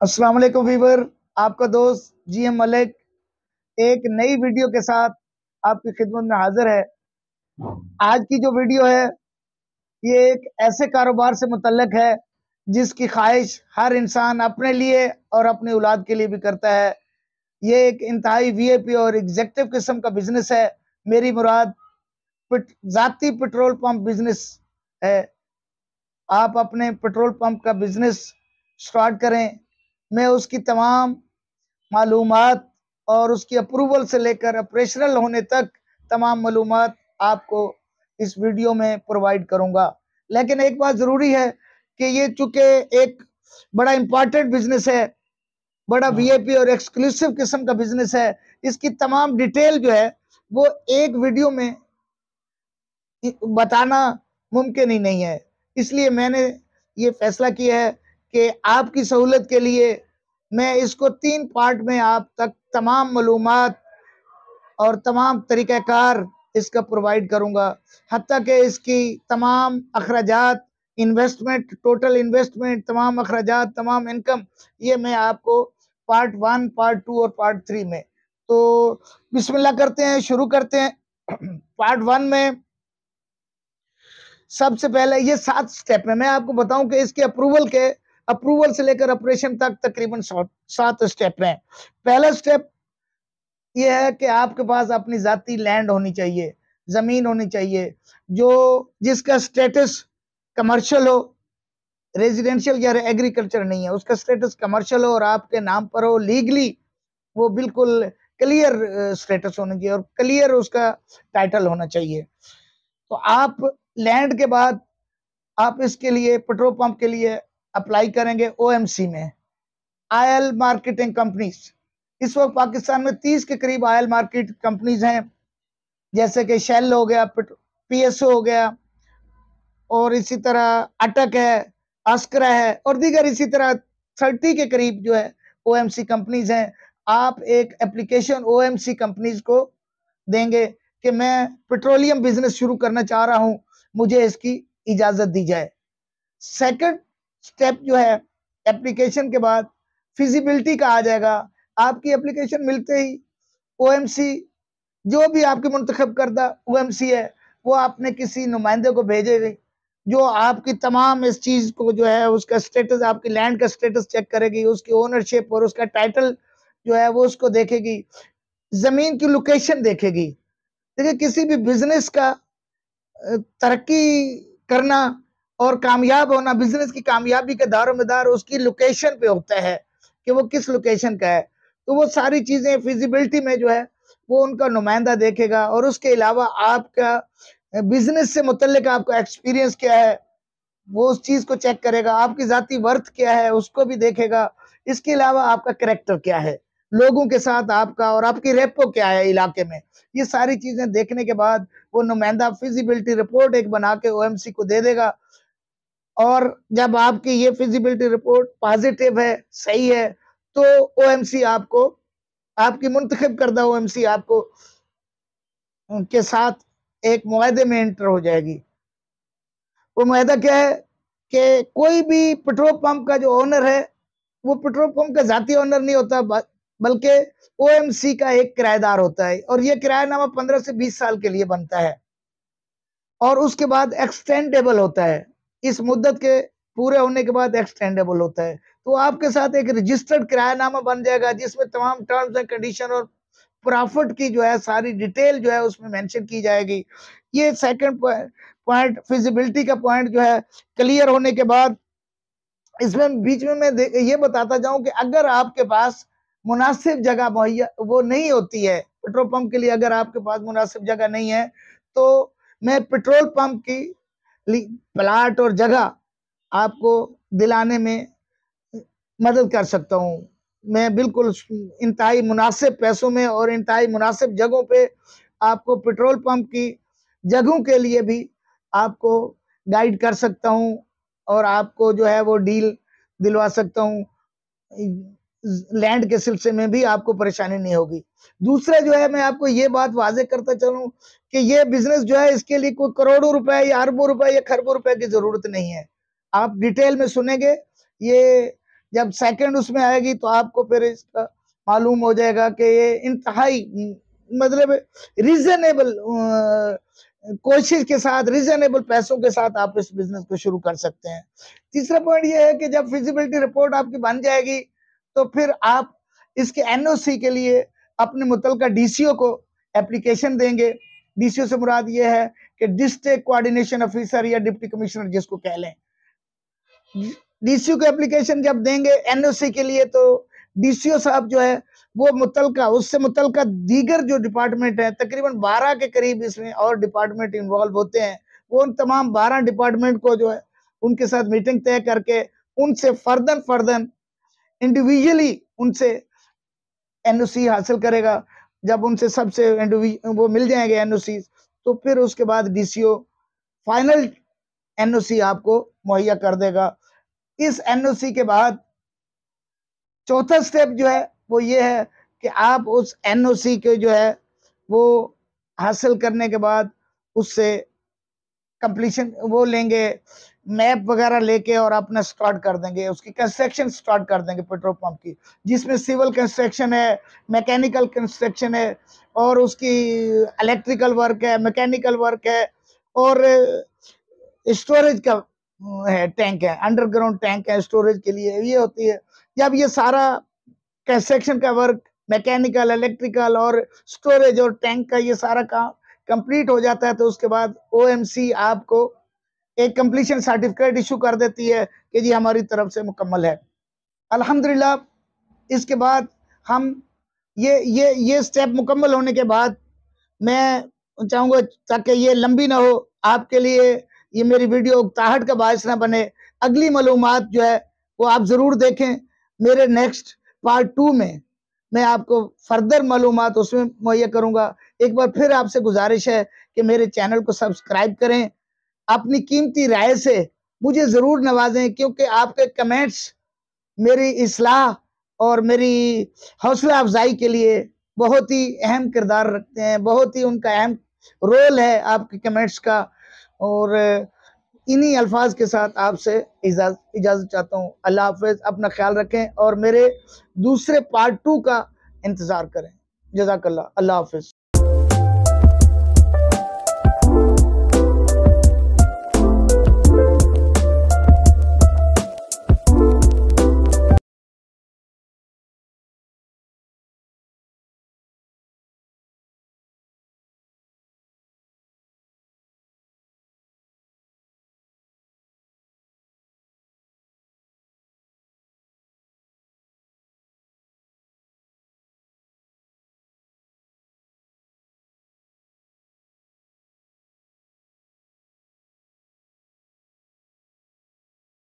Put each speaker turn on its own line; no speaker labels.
अस्सलाम वालेकुम वीवर आपका दोस्त जी एम मलिक एक नई वीडियो के साथ आपकी खिदमत में हाजिर है। आज की जो वीडियो है ये एक ऐसे कारोबार से मुतलक है जिसकी ख्वाहिश हर इंसान अपने लिए और अपनी औलाद के लिए भी करता है। ये एक इंतहाई वीआईपी और एग्जेक्टिव किस्म का बिज़नेस है। मेरी मुराद पिट, ज़ाती पेट्रोल पंप बिज़नेस है। आप अपने पेट्रोल पंप का बिज़नेस स्टार्ट करें। मैं उसकी तमाम मालूम और उसकी अप्रूवल से लेकर ऑपरेशनल होने तक तमाम मालूम आपको इस वीडियो में प्रोवाइड करूँगा। लेकिन एक बात ज़रूरी है कि ये चूँकि एक बड़ा इंपॉर्टेंट बिज़नेस है बड़ा वीआईपी और एक्सक्लूसिव किस्म का बिज़नेस है इसकी तमाम डिटेल जो है वो एक वीडियो में बताना मुमकिन ही नहीं है। इसलिए मैंने ये फैसला किया है कि आपकी सहूलत के लिए मैं इसको तीन पार्ट में आप तक तमाम मालूम और तमाम तरीक़ाकार इसका प्रोवाइड करूँगा। हती कि इसकी तमाम अखराज इन्वेस्टमेंट टोटल इन्वेस्टमेंट तमाम अखराज तमाम इनकम ये मैं आपको पार्ट वन पार्ट टू और पार्ट थ्री में। तो बिस्मिल्लाह करते हैं, शुरू करते हैं। पार्ट वन में सबसे पहले ये सात स्टेप है मैं आपको बताऊँ कि इसके अप्रूवल के अप्रूवल से लेकर ऑपरेशन तक तकरीबन सात स्टेप हैं। पहला स्टेप यह है कि आपके पास अपनी जाती लैंड होनी चाहिए, ज़मीन होनी चाहिए, जो जिसका स्टेटस कमर्शियल हो, रेजिडेंशियल या एग्रीकल्चर नहीं है, उसका स्टेटस कमर्शियल हो और आपके नाम पर हो, लीगली वो बिल्कुल क्लियर स्टेटस होना चाहिए और क्लियर उसका टाइटल होना चाहिए। तो आप लैंड के बाद आप इसके लिए, पेट्रोल पंप के लिए अप्लाई करेंगे ओएमसी में। आयल मार्केटिंग कंपनीज़ इस वक्त पाकिस्तान में तीस के करीब आयल मार्केट कंपनीज़ हैं। जैसे कि शेल हो गया पीएसओ हो गया, और इसी तरह अटक है अस्करा है, और दीगर इसी तरह थर्टी के करीब जो है ओएमसी कंपनीज़ हैं। आप एक एप्लीकेशन ओएमसी कंपनीज़ को देंगे कि मैं पेट्रोलियम बिज़नेस शुरू करना चाह रहा हूँ। मुझे इसकी इजाज़त दी जाए। सेकंड स्टेप जो है एप्लीकेशन के बाद फिजिबिलिटी का आ जाएगा। आपकी एप्लीकेशन मिलते ही ओएमसी जो भी आपकी मुंतखब करदा ओएमसी है, वो आपने किसी नुमाइंदे को भेजेगी जो आपकी तमाम इस चीज़ को जो है, उसका स्टेटस आपकी लैंड का स्टेटस चेक करेगी, उसकी ओनरशिप और उसका टाइटल जो है, वो उसको देखेगी। ज़मीन की लोकेशन देखेगी। देखिए, किसी भी बिज़नेस का तरक्की करना और कामयाब होना बिज़नेस की कामयाबी का दारोमदार उसकी लोकेशन पे होता है कि वो किस लोकेशन का है। तो वो सारी चीज़ें फिजिबिलिटी में जो है, वो उनका नुमाइंदा देखेगा और उसके अलावा आपका बिज़नेस से मुतल आपका एक्सपीरियंस क्या है, वो उस चीज़ को चेक करेगा, आपकी जाति वर्थ क्या है, उसको भी देखेगा। इसके अलावा आपका करेक्टर क्या है, लोगों के साथ आपका और आपकी रेपो क्या है इलाके में। ये सारी चीज़ें देखने के बाद वो नुमाइंदा फिजिबिलिटी रिपोर्ट एक बना के ओएमसी को दे देगा और जब आपकी ये फिजिबिलिटी रिपोर्ट पॉजिटिव है, सही है तो ओएमसी आपको, आपकी मुंतखब करदा ओएमसी आपको के साथ एक मुआदे में एंटर हो जाएगी। वो मुआदा क्या है कि कोई भी पेट्रोल पंप का जो ओनर है, वो पेट्रोल पंप का जाती ओनर नहीं होता बल्कि ओएमसी का एक किराएदार होता है और ये किरायानामा पंद्रह से बीस साल के लिए बनता है। और उसके बाद एक्सटेंडेबल होता है। इस मुद्दत के पूरे होने के बाद एक्सटेंडेबल होता है। तो आपके साथ एक रजिस्टर्ड किरायानामा बन जाएगा, जिसमें तमाम टर्म्स एंड कंडीशन और प्रॉफिट की जो है, सारी डिटेल जो है, उसमें मेंशन की जाएगी। ये सेकंड पॉइंट फिजिबिलिटी का पॉइंट जो है क्लियर होने के बाद इसमें बीच में मैं ये बताता जाऊँ कि अगर आपके पास मुनासिब जगह मुहैया, वो नहीं होती है, पेट्रोल पंप के लिए अगर आपके पास मुनासिब जगह नहीं है तो मैं पेट्रोल पंप की प्लाट और जगह आपको दिलाने में मदद कर सकता हूँ। मैं बिल्कुल इंतहाई मुनासिब पैसों में और इंतहाई मुनासिब जगहों पे आपको पेट्रोल पंप की जगहों के लिए भी आपको गाइड कर सकता हूँ और आपको जो है वो डील दिलवा सकता हूँ। लैंड के सिलसिले में भी आपको परेशानी नहीं होगी। दूसरा जो है, मैं आपको ये बात वाजे करता चलूँ कि ये बिज़नेस जो है, इसके लिए कोई करोड़ों रुपए या अरबों रुपए या खरबों रुपए की ज़रूरत नहीं है। आप डिटेल में सुनेंगे, ये जब सेकंड उसमें आएगी तो आपको फिर इसका मालूम हो जाएगा कि ये इंतहाई मतलब रीजनेबल कोशिश के साथ रीजनेबल पैसों के साथ आप इस बिज़नेस को शुरू कर सकते हैं। तीसरा पॉइंट ये है कि जब फिजिबिलिटी रिपोर्ट आपकी बन जाएगी तो फिर आप इसके एनओसी के लिए अपने मुतल डीसीओ को एप्लीकेशन देंगे। डीसीओ से मुराद ये है कि डिस्ट्रिक्ट कोऑर्डिनेशन ऑफिसर या डिप्टी कमिश्नर जिसको कह लें। डीसीओ को एप्लीकेशन जब देंगे एनओसी के लिए तो डीसीओ साहब जो है वो मुतलका, उससे मुतलका दीगर जो डिपार्टमेंट है, तकरीबन 12 के करीब इसमें और डिपार्टमेंट इन्वॉल्व होते हैं। वो उन तमाम 12 डिपार्टमेंट को जो है उनके साथ मीटिंग तय करके उनसे फर्दन फर्दन इंडिविजुअली उनसे एनओसी हासिल करेगा। जब उनसे सबसे वो मिल जाएँगे एनओसी तो फिर उसके बाद डीसीओ फाइनल एनओसी आपको मुहैया कर देगा। इस एनओसी के बाद चौथा स्टेप जो है, वो ये है कि आप उस एनओसी के जो है, वो हासिल करने के बाद उससे कंप्लीशन वो लेंगे। मैप वगैरह लेके और अपना स्टार्ट कर देंगे, उसकी कंस्ट्रक्शन स्टार्ट कर देंगे पेट्रोल पंप की, जिसमें सिविल कंस्ट्रक्शन है मैकेनिकल कंस्ट्रक्शन है, और उसकी इलेक्ट्रिकल वर्क है मैकेनिकल वर्क है, और स्टोरेज का है टैंक है अंडरग्राउंड टैंक है स्टोरेज के लिए ये होती है। जब ये सारा कंस्ट्रक्शन का वर्क मैकेनिकल इलेक्ट्रिकल और स्टोरेज और टैंक का ये सारा काम कंप्लीट हो जाता है तो उसके बाद ओएमसी आपको एक कंप्लीशन सर्टिफिकेट इशू कर देती है कि जी हमारी तरफ़ से मुकम्मल है। अल्हम्दुलिल्लाह, इसके बाद हम ये ये ये स्टेप मुकम्मल होने के बाद मैं चाहूँगा ताकि ये लंबी ना हो, आपके लिए ये मेरी वीडियो ताहट का बायस ना बने। अगली मालूम जो है, वो आप ज़रूर देखें। मेरे नेक्स्ट पार्ट टू में मैं आपको फर्दर मालूम उसमें मुहैया करूँगा। एक बार फिर आपसे गुजारिश है कि मेरे चैनल को सब्सक्राइब करें अपनी कीमती राय से मुझे ज़रूर नवाजें, क्योंकि आपके कमेंट्स मेरी इसलाह और मेरी हौसला अफजाई के लिए बहुत ही अहम किरदार रखते हैं, बहुत ही उनका अहम रोल है आपके कमेंट्स का। और इन्हीं अल्फाज के साथ आपसे इजाज़त चाहता हूँ। अल्लाह हाफिज़, अपना ख्याल रखें और मेरे दूसरे पार्ट टू का इंतज़ार करें। जजाकल्ला अल्लाह हाफिज़।